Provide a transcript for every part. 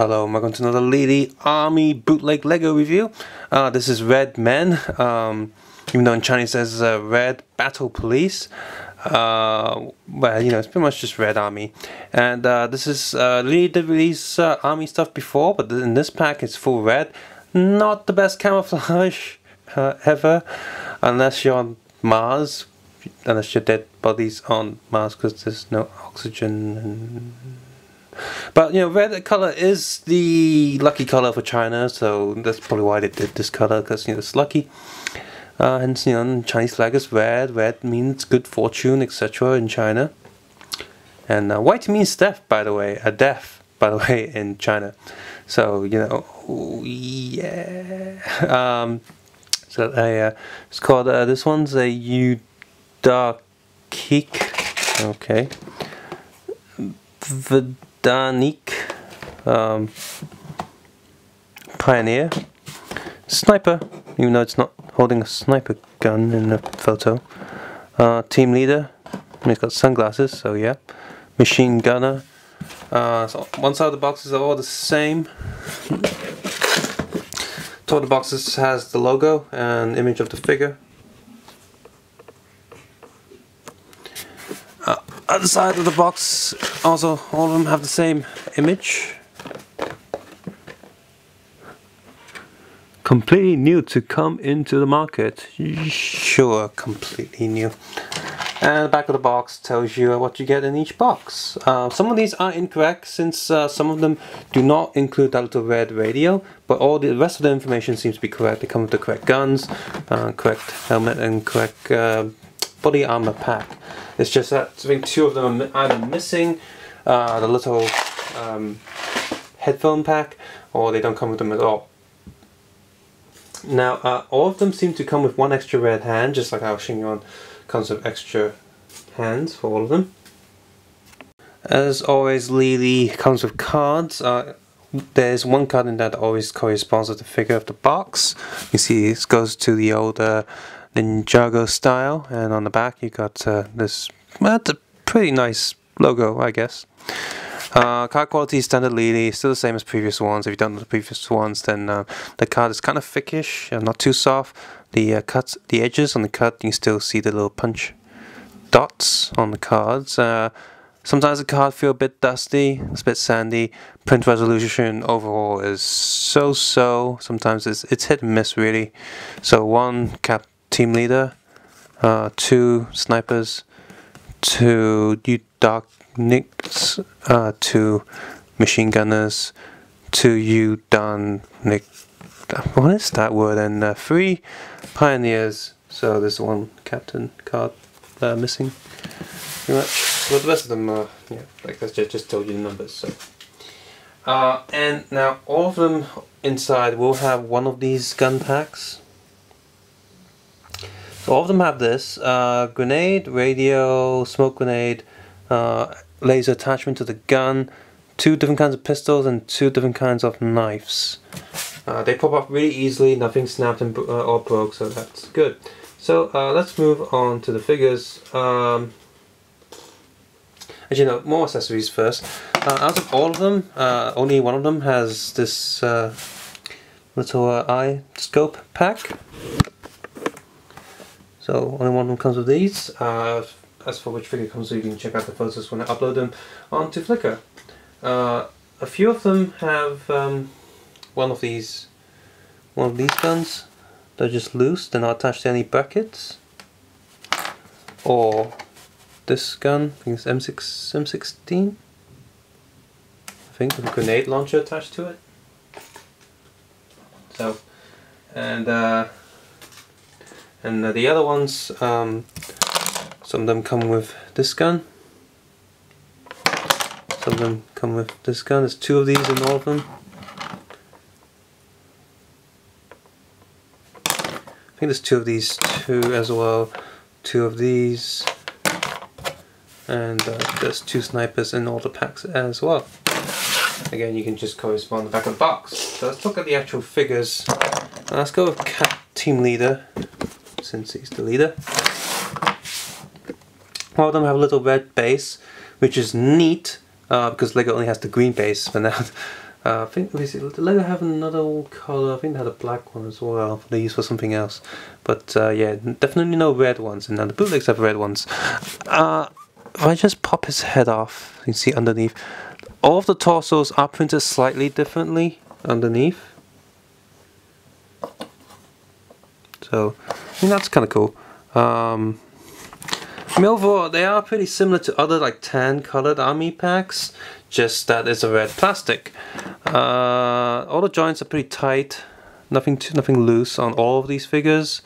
Hello, welcome to another Lele Army bootleg Lego review. Uh, this is Red Men, um, even though in Chinese says uh, Red Battle Police. Uh, well, you know, it's pretty much just Red Army. And uh, this is, uh, did release uh, Army stuff before, but in this pack it's full red. Not the best camouflage uh, ever, unless you're on Mars, unless your dead body's on Mars because there's no oxygen and but you know, red color is the lucky color for China, so that's probably why they did this color because you know it's lucky. Uh, and you know, Chinese flag is red. Red means good fortune, etc. in China. And uh, white means death, by the way, a death, by the way, in China. So you know, yeah. Um, so uh, it's called uh, this one's a Udarnik. Okay. The Danik, um, Pioneer, Sniper, even though it's not holding a sniper gun in the photo, uh, Team Leader, he's got sunglasses, so yeah, Machine Gunner, uh, so one side of the boxes are all the same. Two of the boxes has the logo and image of the figure. other side of the box also all of them have the same image. Completely new to come into the market. Sure completely new. And the back of the box tells you what you get in each box. Uh, some of these are incorrect since uh, some of them do not include that little red radio but all the rest of the information seems to be correct. They come with the correct guns uh, correct helmet and correct uh, body armor pack. It's just that I think two of them are either missing uh, the little um, headphone pack or they don't come with them at all. Now uh, all of them seem to come with one extra red hand just like I was showing you on comes with extra hands for all of them. As always Lele comes with cards. Uh, there's one card in that always corresponds with the figure of the box. You see this goes to the older Ninjago style and on the back you got uh, this well, that's a pretty nice logo I guess uh, card quality standard Lele, still the same as previous ones. If you don't know the previous ones, then uh, the card is kind of thickish, and not too soft. The uh, cuts, the edges on the cut, you can still see the little punch dots on the cards. Uh, sometimes the card feel a bit dusty, it's a bit sandy. Print resolution overall is so-so. Sometimes it's it's hit and miss really. So one cap team leader, uh, two snipers, two Udarniks, uh, two machine gunners, two Udarnik. What is that word? And uh, three pioneers. So there's one captain card uh, missing. Pretty much. Well, the rest of them are yeah, like I just just told you the numbers. So. Uh, and now all of them inside will have one of these gun packs. So all of them have this uh, grenade, radio, smoke grenade, uh, laser attachment to the gun, two different kinds of pistols, and two different kinds of knives. Uh, they pop up really easily, nothing snapped and, uh, or broke, so that's good. So uh, let's move on to the figures. Um, as you know, more accessories first. Uh, out of all of them, only one of them has this little eye scope pack. So only one of them comes with these. Uh, as for which figure comes with, you can check out the photos when I upload them onto Flickr. Uh, a few of them have um, one of these one of these guns. They're just loose, they're not attached to any brackets. Or this gun, I think it's M6 M16. I think with a grenade launcher attached to it. So and uh, and the other ones um, some of them come with this gun. Some of them come with this gun. There's two of these in all of them. I think there's two of these two as well. Two of these. And uh, there's two snipers in all the packs as well. Again you can just correspond the back of the box. So let's look at the actual figures. Let's go with Cat Team Leader since he's the leader. All of them have a little red base, which is neat uh, because Lego only has the green base, but now Uh, I think the Lego have another color. I think they had a black one as well. They use for something else. But uh, yeah, definitely no red ones. And now the bootlegs have red ones. Uh, if I just pop his head off, you can see underneath. All of the torsos are printed slightly differently underneath. So, Think that's kind of cool. Um, mean, they are pretty similar to other like tan colored army packs, just that it's a red plastic. Uh, all the joints are pretty tight, nothing too, nothing loose on all of these figures,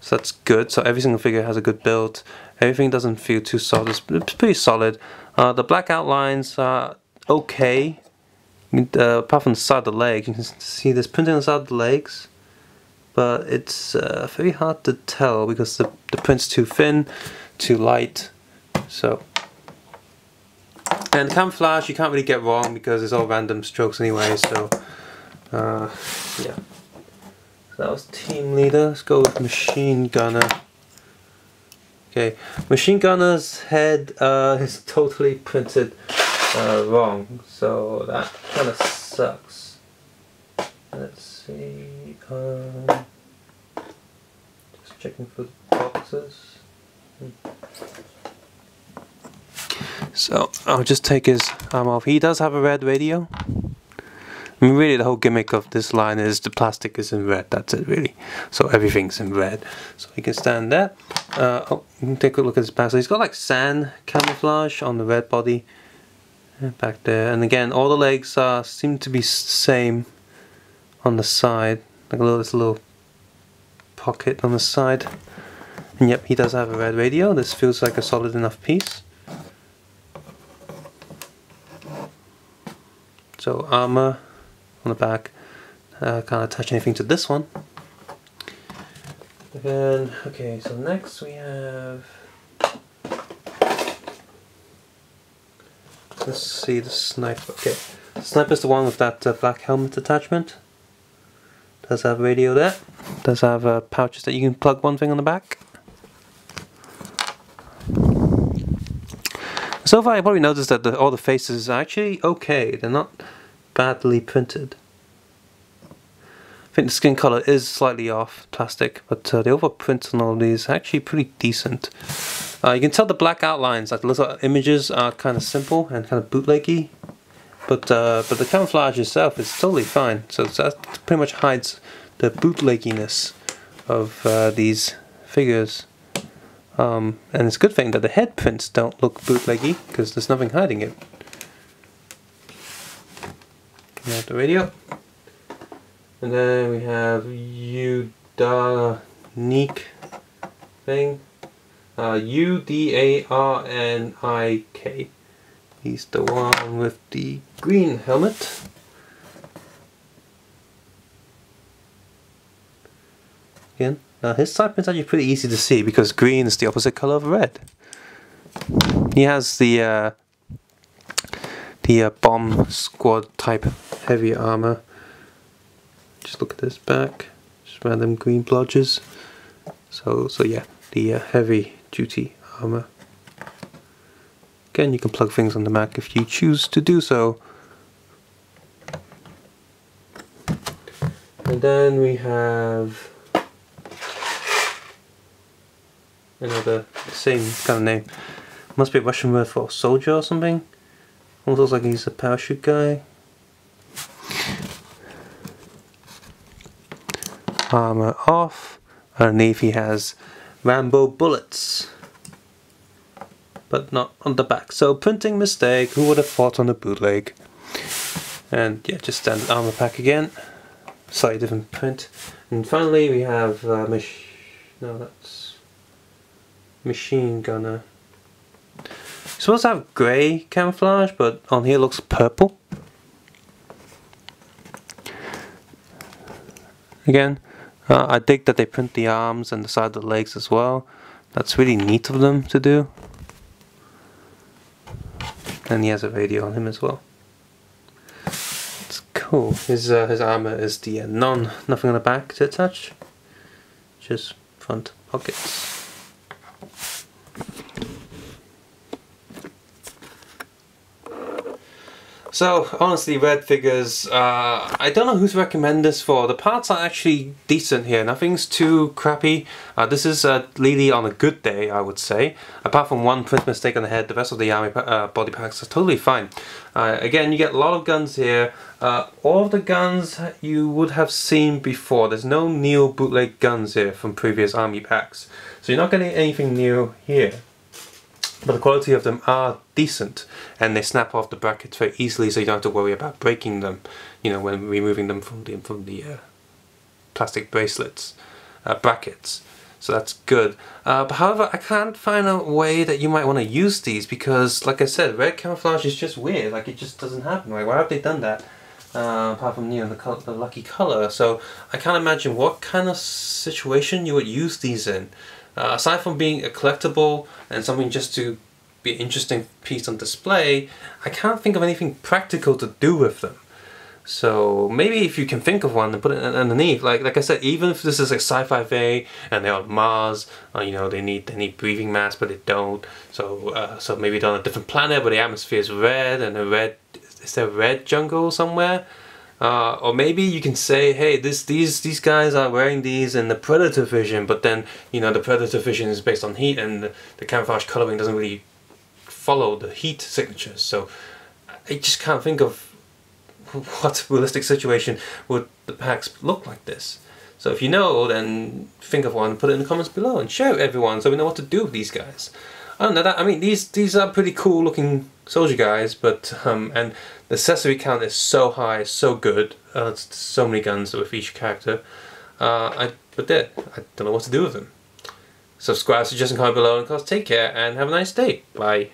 so that's good. So every single figure has a good build. Everything doesn't feel too solid. It's, pretty solid. Uh, the black outlines are okay. Uh, apart from the side of the leg, you can see there's printing on the side of the legs but it's uh, very hard to tell because the, the print's too thin, too light, so. And camouflage you can't really get wrong because it's all random strokes anyway, so uh, yeah. So that was team leader, let's go with machine gunner. Okay, machine gunner's head uh, is totally printed uh, wrong, so that kind of sucks. Let's see. Um, just checking for boxes. So I'll just take his arm off. He does have a red radio. I mean, really, the whole gimmick of this line is the plastic is in red. That's it, really. So everything's in red. So he can stand there. Uh, oh, take a look at his back. So he's got like sand camouflage on the red body back there. And again, all the legs seem to be same on the side like a little this little pocket on the side. And yep he does have a red radio. This feels like a solid enough piece. So armor on the back. Uh, can't attach anything to this one. And okay so next we have let's see the sniper. Okay the sniper's the one with that uh, black helmet attachment does have radio there. Does have uh, pouches that you can plug one thing on the back. So far, you probably noticed that the, all the faces are actually okay. They're not badly printed. I think the skin color is slightly off plastic, but uh, the overall print on all these actually pretty decent. Uh, you can tell the black outlines, like the little images are kind of simple and kind of bootleggy. But uh, but the camouflage itself is totally fine. So that pretty much hides the bootlegginess of uh, these figures. Um, and it's a good thing that the head prints don't look bootleggy because there's nothing hiding it. The radio. And then we have Udarnik thing. Uh, U-D-A-R-N-I-K. He's the one with the green helmet. Again, now his side is actually pretty easy to see because green is the opposite color of red. He has the uh, the uh, bomb squad type heavy armor. Just look at this back, just random green blotches. So so yeah, the uh, heavy duty armor. Again, you can plug things on the Mac if you choose to do so. And then we have another same kind of name. Must be a Russian word for soldier or something. Almost looks like he's a parachute guy. Armor off. Underneath he has Rambo bullets but not on the back. So printing mistake, who would have thought on the bootleg? And yeah, just standard armor pack again. Slightly different print. And finally we have, uh, mach no that's machine gunner. It's supposed to have grey camouflage, but on here looks purple. Again, uh, I dig that they print the arms and the side of the legs as well. That's really neat of them to do and he has a radio on him as well. It's cool. His uh, his armor is the uh, non nothing on the back to attach, just front pockets. So honestly, red figures. Uh, I don't know who to recommend this for. The parts are actually decent here. Nothing's too crappy. Uh, this is uh, Lele on a good day, I would say. Apart from one print mistake on the head, the rest of the army uh, body packs are totally fine. Uh, again, you get a lot of guns here. Uh, all of the guns you would have seen before. There's no new bootleg guns here from previous army packs. So you're not getting anything new here but the quality of them are decent and they snap off the brackets very easily so you don't have to worry about breaking them you know when removing them from the from the uh, plastic bracelets uh, brackets. So that's good. Uh, but however I can't find a way that you might want to use these because like I said red camouflage is just weird like it just doesn't happen right? Why have they done that uh, apart from you know the, color, the lucky color? So I can't imagine what kind of situation you would use these in uh, aside from being a collectible and something just to be an interesting piece on display, I can't think of anything practical to do with them. So maybe if you can think of one and put it underneath, like like I said, even if this is a sci-fi bay and they're on Mars, uh, you know they need they need breathing masks but they don't. So uh, so maybe they're on a different planet where the atmosphere is red and a red is there a red jungle somewhere? Uh, or maybe you can say, hey, this these these guys are wearing these in the predator vision, but then you know the predator vision is based on heat, and the, the camouflage coloring doesn't really follow the heat signatures. So I just can't think of what realistic situation would the packs look like this. So if you know, then think of one, put it in the comments below, and share it with everyone so we know what to do with these guys. I don't know that. I mean, these these are pretty cool looking soldier guys, but um, and the accessory count is so high, so good. Uh, so many guns with each character. Uh, I but there, I don't know what to do with them. Subscribe, suggest, and comment below, and of course, take care and have a nice day. Bye.